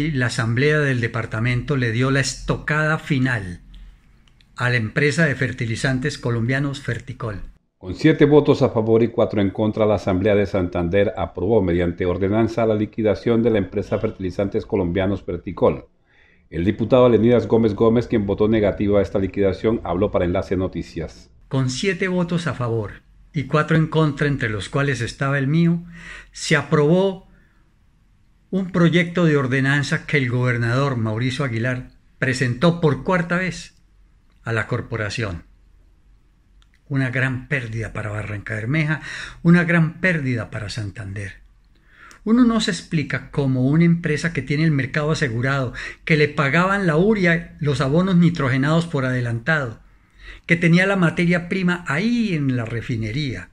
La asamblea del departamento le dio la estocada final a la empresa de fertilizantes colombianos Ferticol. Con siete votos a favor y cuatro en contra, la Asamblea de Santander aprobó mediante ordenanza la liquidación de la empresa Fertilizantes Colombianos Ferticol. El diputado Leonidas Gómez Gómez, quien votó negativo a esta liquidación, habló para Enlace Noticias. Con siete votos a favor y cuatro en contra, entre los cuales estaba el mío, se aprobó un proyecto de ordenanza que el gobernador Mauricio Aguilar presentó por cuarta vez a la corporación. Una gran pérdida para Barranca Bermeja, una gran pérdida para Santander. Uno no se explica cómo una empresa que tiene el mercado asegurado, que le pagaban la uria, los abonos nitrogenados por adelantado, que tenía la materia prima ahí en la refinería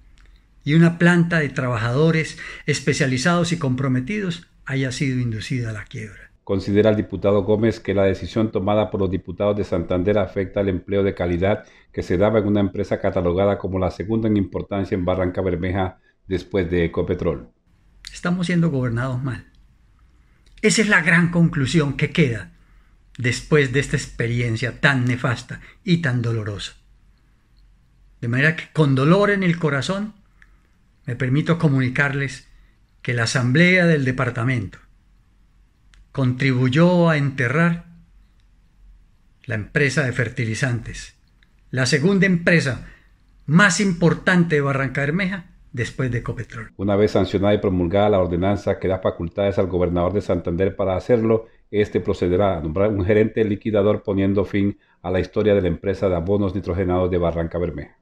y una planta de trabajadores especializados y comprometidos, haya sido inducida a la quiebra. Considera el diputado Gómez que la decisión tomada por los diputados de Santander afecta al empleo de calidad que se daba en una empresa catalogada como la segunda en importancia en Barranca Bermeja después de Ecopetrol. Estamos siendo gobernados mal. Esa es la gran conclusión que queda después de esta experiencia tan nefasta y tan dolorosa. De manera que con dolor en el corazón me permito comunicarles que la Asamblea del Departamento contribuyó a enterrar la empresa de fertilizantes, la segunda empresa más importante de Barranca Bermeja después de Ecopetrol. Una vez sancionada y promulgada la ordenanza que da facultades al gobernador de Santander para hacerlo, este procederá a nombrar un gerente liquidador poniendo fin a la historia de la empresa de abonos nitrogenados de Barranca Bermeja.